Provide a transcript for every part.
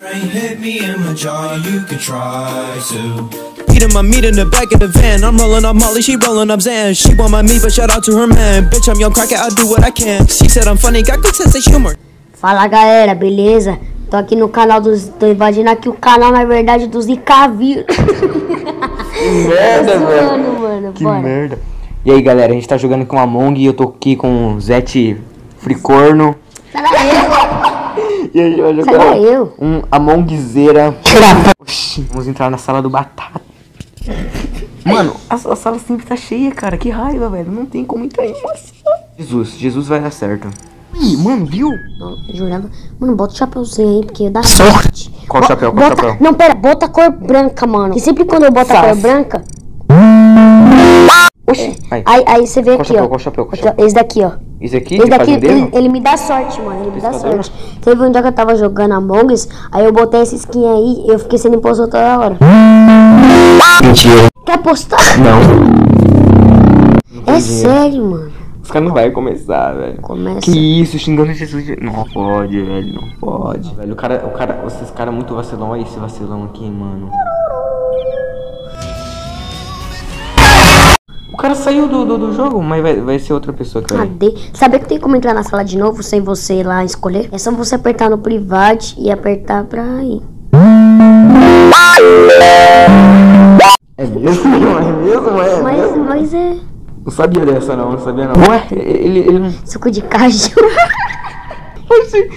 Brain hit me in my jaw, you could try to. Eating my meat in the back of the van. I'm rolling up Molly, she rolling up Zan. She want my meat, but shout out to her man. Bitch, I'm young cracker, I do what I can. She said I'm funny, got good sense of humor. Fala galera, beleza? Tô aqui no canal dos. Tô invadindo aqui o canal, na verdade, dos Icavir. Que merda, velho. mano, Que bora. merda. E aí, galera, a gente tá jogando com a Among e eu tô aqui com o Zete Fricorno. Será eu? E a gente vai jogar Será eu? um Amongzeira. Oxi, Vamos entrar na sala do Batata. Mano, a, a sala sempre tá cheia, cara. Que raiva, velho. Não tem como entrar em uma sala. Jesus, Jesus vai dar certo. Ih, mano, viu? Não, jurava. Mano, bota o chapeuzinho aí, porque dá sorte. Qual Bo- chapéu? Qual bota- chapéu? Não, pera, bota a cor branca, mano. E sempre quando eu boto a cor branca, Oxi, aí. aí, aí você vê Qual aqui, chapéu, ó. qual chapéu, qual ó, Esse daqui, ó. Esse aqui, Esse daqui, ele, ele me dá sorte, mano. Ele me dá sorte. Teve um dia que eu tava jogando Among Us, aí eu botei essa skin aí e eu fiquei sendo impostor toda hora. Mentira. Quer apostar? Não. É sério, mano. Os caras não vai começar, velho. Começa. Que isso, xingando Jesus. Não pode, velho, não pode. Velho, o cara, o cara, esses caras muito vacilão. Olha esse vacilão aqui, mano. Cara saiu do, do, do jogo, mas vai, vai ser outra pessoa que vai. Cadê? Sabia que tem como entrar na sala de novo sem você ir lá escolher? É só você apertar no private e apertar pra ir. É mesmo? É mesmo? É Mas, mas é Não sabia dessa não, não sabia não. Ué, ele, ele não. suco de caju. Oxi,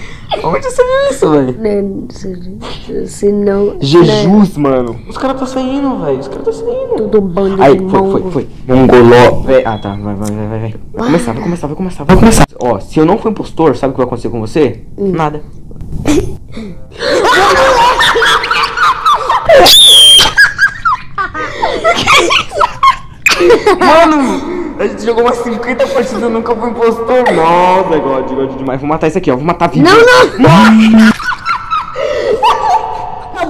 onde você viu isso, velho? Né, se- Se não. né, Jesus, mano. Os caras tá saindo, velho. Os caras tá saindo. Tudo bando Aí, de foi, mongo. foi, foi. Mongoló. Ah, tá. Vai, vai, vai, vai, vai. Vai começar, vai começar, vai começar, vai começar. Ó, se eu não for impostor, sabe o que vai acontecer com você? Nada. Mano, a gente jogou umas 50 partidas e nunca foi impostor. Nossa, God, God demais. Vou matar isso aqui, ó. Vou matar vivo. Não, não!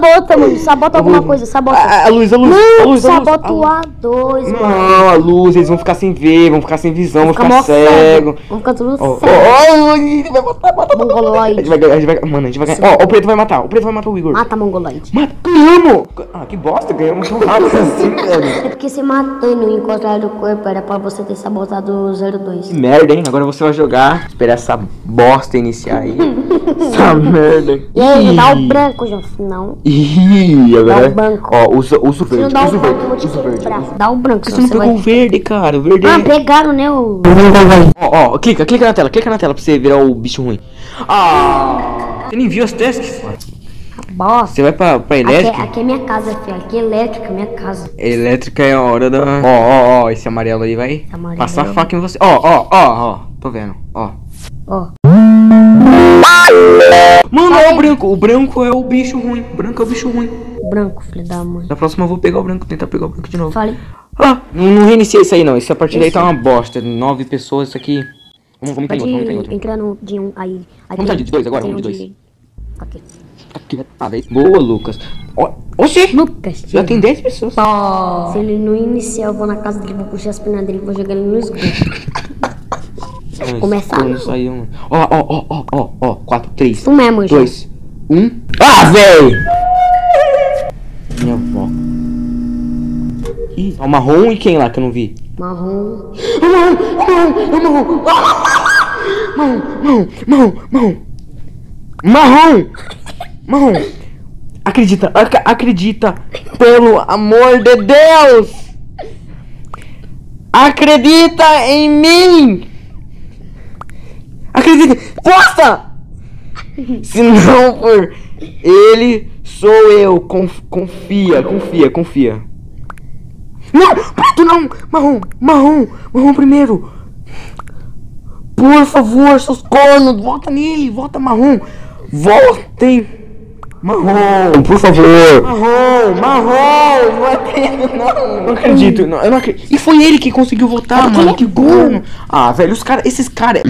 Sabota, mano. Sabota alguma coisa, sabota. A, a luz, a luz, a Não, a luz. sabota o A2, mano. Não, a luz, eles vão ficar sem ver, vão ficar sem visão, vão Fica ficar cego. Vamos ficar tudo ó, cego. ó, ele vai matar, matar. A Mongoloide. gente vai a gente vai Mano, a gente vai ganhar. Ó, o preto vai matar, o preto vai matar o Igor. Mata mongoloide. Mata, ganhamos! Ah, que bosta, ganhamos tão rápido assim, velho. É porque você matando e encontrado o corpo era pra você ter sabotado o 02. Que merda, hein? Agora você vai jogar. Esperar essa bosta iniciar aí. essa merda. E aí, dá o branco, já. Não. Ih, agora. Dá o branco. Ó, usa, usa o Se não verde, dá o usa o branco, verde, usa o verde. Dá o branco, Você não pegou vai... o verde, cara. O verde Ah, é. pegaram, né? O... Ó, ó, clica, clica na tela, clica na tela pra você virar o bicho ruim. Ah! Você nem viu as tasks? Bosta. Você vai pra, pra Aqui, é- elétrica? aqui é minha casa, filho. Aqui é elétrica, minha casa. Elétrica é a hora da. Ó, ó, ó, esse amarelo aí vai Amarelo. passar a faca em você. Ó, ó, ó, ó. Tô vendo, ó. Ó. Mano, é o branco. O branco é o bicho ruim. O branco é o bicho ruim. Branco, filho da mãe. Na próxima eu vou pegar o branco, tentar pegar o branco de novo. Falei. Ah, não, reiniciei isso aí não. Isso a partir daí tá uma bosta. Nove pessoas, isso aqui. Vamos, vamos Pode outro, vamos entrar em outro. entrar no de um aí. aí Vamos tem- de dois agora, tem vamos de um dois. Aqui. Aqui, ah, daí- Boa, Lucas. Ó, Oxê! Lucas, Já tem 10 pessoas. Se ele não iniciar, eu vou na casa dele, vou puxar as pernas dele e vou jogar ele no esgoto. Ai, começar, Não não. saiu, mano. Ó, ó, ó, ó, ó, ó. 4, 3, Isso mesmo, já. 2, 1. Ah, véi! Minha avó. Ih, ó, o marrom e quem lá que eu não vi? Marrom. Marrom, marrom, marrom. Marrom! Marrom! Acredita, ac- acredita, pelo amor de Deus! Acredita em mim! Acredita! Se não for ele, sou eu. Conf- confia, confia, confia. Não, preto não! Marrom, marrom, marrom primeiro! Por favor, seus cornos, volta nele, volta marrom. Voltem. Marrom, por favor. Marrom, marrom, não é não. Não acredito, não, eu não acredito. E foi ele que conseguiu votar, mano, que corno. Ah, velho, os caras, esses caras,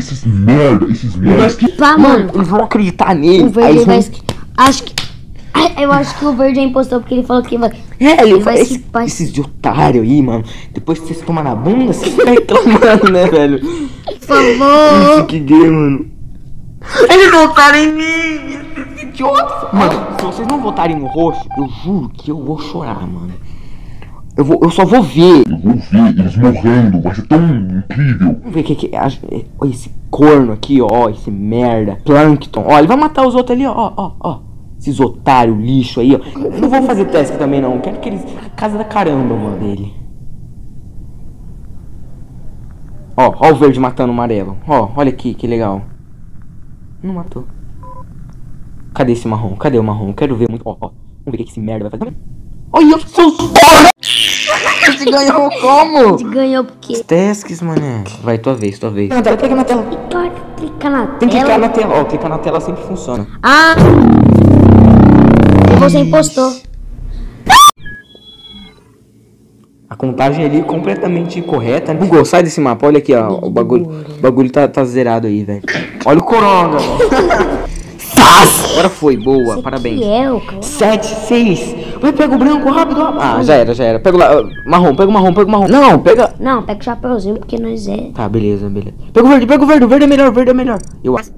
Pá, mano. eles vão acreditar nele. O verde eles vai. vão... Acho que. Eu acho que o verde é impostor porque ele falou que vai. É, ele Ele vai esse, se- esses de otário aí, mano. Depois que vocês tomam na bunda, vocês ficam reclamando, né, velho? Por favor. Isso que gay, mano. Eles voltaram em mim! Idiota. Mano, se vocês não votarem no roxo, eu juro que eu vou chorar, mano. Eu, vou, eu só vou ver. Eu vou ver eles morrendo, vai ser tão incrível. Vamos ver o que que. a- é, Olha esse corno aqui, ó. Esse merda. Plankton. Ó, ele vai matar os outros ali, ó, ó, ó. Esses otários, lixo aí, ó. Eu Não vou fazer teste também, não. Quero que eles. Casa da caramba, mano, dele. Ó, ó o verde matando o amarelo. Ó, olha aqui, que legal. Não matou. Cadê esse marrom? Cadê o marrom? Quero ver muito. Ó, ó. Vamos ver o que esse merda vai fazer. Olha, seus. Você ganhou como? Ganhou porque. Tasks, mané. Vai, tua vez, tua vez. Na tela, clica na tela. Claro que clica na Tem que clicar tela. na tela. Ó, clicar na tela sempre funciona. Ah! Você impostou. A contagem ali é completamente correta. Google, sai desse mapa. Olha aqui, ó. O bagulho, o bagulho tá, tá zerado aí, velho. Olha o coronga, velho. Faz! Agora foi, boa, parabéns. Que é o cara? Sete, seis. Vai, pega o branco, rápido, rápido. Ah, já era, já era. Pega o la- marrom, pega o marrom, pega o marrom. Não, pega. Não, pega o chapeuzinho porque nós é. Tá, beleza, beleza. Pega o verde, pega o verde. O verde é melhor, o verde é melhor. Eu acho.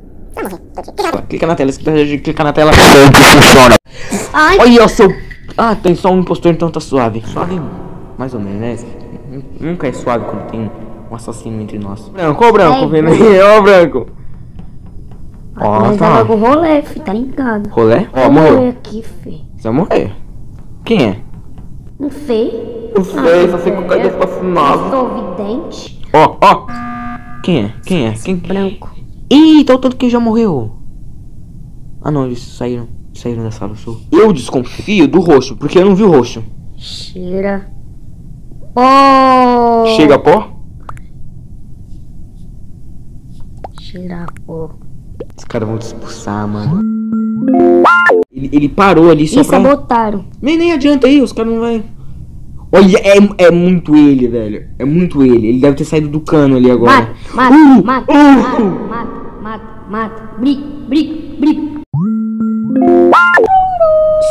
Clica na tela, clica na tela. Funciona. Ai! Olha o seu. Ah, tem só um impostor, então tá suave. Suave, mais ou menos, né? Nunca é suave quando tem um assassino entre nós. Branco, o branco, É, vendo aí, ó o branco. Ó, nós tá. tá com rolê, fi, tá ligado? Rolé? Ó, morreu. aqui, fi. Você vai morrer. Quem é? Não fei. Eu sei, só sei que o cara deve tá fumado. Sou vidente. Ó, ó. Quem é? Quem é? Quem? Branco. Ih, tá o tanto que já morreu. Ah não, eles saíram. Saíram da sala show. Eu desconfio do roxo, porque eu não vi o roxo. Cheira. Pó. Chega pó? Cheira pó. Os caras vão te expulsar, mano. Ele, ele parou ali só Ih, pra. sabotaram. Nem, nem adianta aí, os caras não vai. Olha, é, é muito ele, velho. É muito ele. Ele deve ter saído do cano ali agora. Mata, mata, Uh, mata, uh. mata, mata, mata, mata. Briga, briga, briga.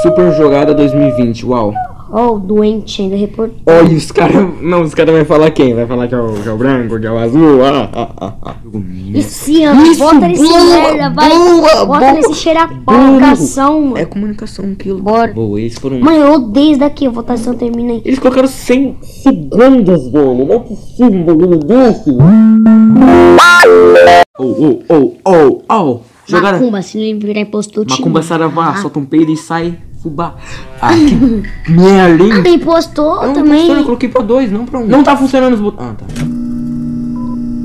Super jogada 2020, uau. Ó, o doente ainda reportou. Olha, os caras. Não, os caras vão falar quem? Vai falar que é o, que é o branco, que é o azul? Ah, ah, ah, ah. Isso sim, Ana, Isso, bota nesse boa, merda, vai. boa, bota boa. nesse cheira votação, mano. É comunicação aquilo. Bora. Boa, eles foram. Mano, eu odeio isso daqui, a votação termina aí. Eles colocaram 100 segundos, velho. Não é possível um bagulho desse. Oh, oh, oh, oh, oh. Jogaram. Macumba, se não virar impostor, Macumba saravá, solta um peido e sai fubá. Ah, que merda, hein? Ah, impostor Eu não também. eu coloquei pra dois, não pra um. Não tá funcionando os botões. Ah, tá.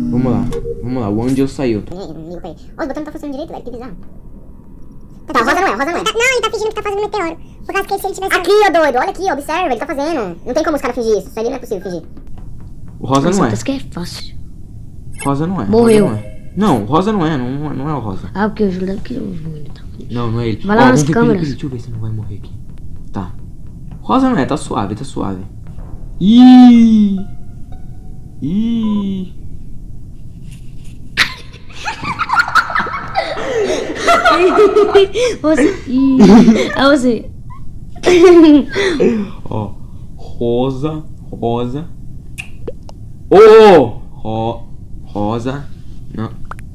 Vamos lá, vamos lá. O Angel saiu. Ó, os botões não tá funcionando direito, velho, que bizarro. Tá, rosa não é, rosa não é. Não, ele tá fingindo que tá fazendo meteoro. Por causa que se ele tivesse... Aqui, ó, doido, olha aqui, ó, observa, ele tá fazendo. Não tem como os caras fingir isso, isso ali não é possível fingir. O Rosa não é. Que é fácil. Rosa não é. Morreu. Rosa não, é. não, Rosa não é, não, não é o Rosa. Ah, porque eu juro que eu. Não, não é ele. Vai lá Ó, nas câmeras. Deixa eu ver se não vai morrer aqui. Tá. Rosa não é, tá suave, tá suave. Ih! Ih! Você. Ih, é você. Ó. Rosa, rosa. Ô! Ro, rosa. Não,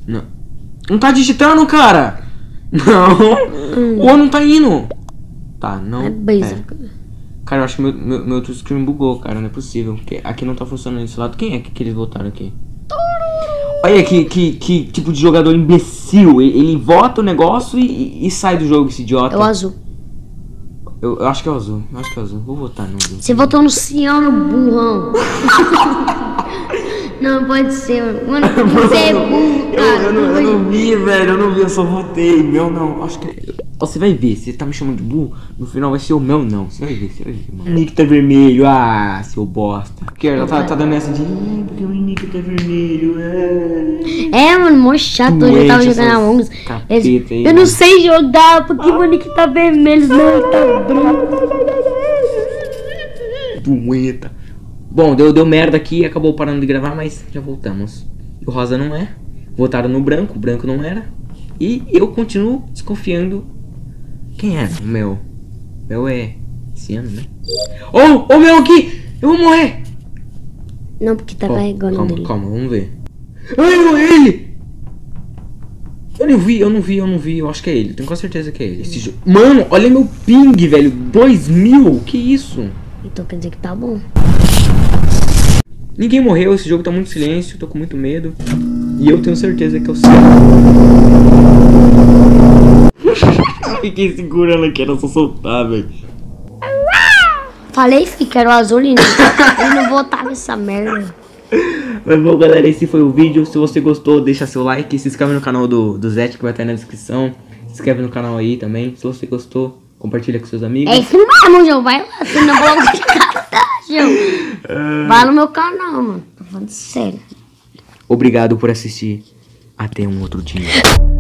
não. Não tá digitando, cara! Não! O O não tá indo! Tá, não. É basic. Cara, eu acho que meu, meu, meu outro screen bugou, cara. Não é possível. Porque aqui não tá funcionando desse lado. Quem é que, que eles votaram aqui? Olha que, que, que tipo de jogador imbecil. Ele, ele vota o negócio e, e sai do jogo, esse idiota. É o azul. Eu, eu acho que é o azul. Eu acho que é o azul. Vou votar no azul. Você votou no Ciano, burrão. não pode ser, mano. Você é burro, Eu, cara. eu, não, eu Não vi, velho. Eu não vi, eu só votei. Meu não. Acho que. Você vai ver, você tá me chamando de burro, no final vai ser o meu não. Você vai ver, você vai ver, mano. O nick tá vermelho, ah, seu bosta. Porque ela tá, tá dando essa de. "Ai, Porque o nick tá vermelho, ah. É, mano, mó chato. Hoje eu tava Doente, jogando Eles- aí, Eu não sei jogar, porque o nick tá vermelho, não, ele tá branco. Doenta. Bom, deu, deu merda aqui, acabou parando de gravar, mas já voltamos. O rosa não é. Votaram no branco, o branco não era. E eu continuo desconfiando. Quem é? O meu. O meu é. Esse ano, né? Oh, o meu aqui! Eu vou morrer! Não, porque tá Ó, carregando calma, calma, vamos ver. Ai, não, ele! Eu não vi, eu não vi, eu não vi. Eu acho que é ele. Tenho quase certeza que é ele. Esse. Mano, olha meu ping, velho. 2000. Que isso? Então quer dizer que tá bom. Ninguém morreu. Esse jogo tá muito silêncio. Tô com muito medo. E eu tenho certeza que eu sei. Fiquei segurando aqui, era só soltar, velho. Falei, fi, que era o Azulino. Ele não voltava essa merda. Mas bom, galera, esse foi o vídeo. Se você gostou, deixa seu like. Se inscreve no canal do, do Zete, que vai estar aí na descrição. Se inscreve no canal aí também. Se você gostou, compartilha com seus amigos. É isso mesmo, João. Vai lá, você não vou João. Vai no meu canal, mano. Tô falando sério. Obrigado por assistir. Até um outro dia.